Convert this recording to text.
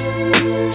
Bye.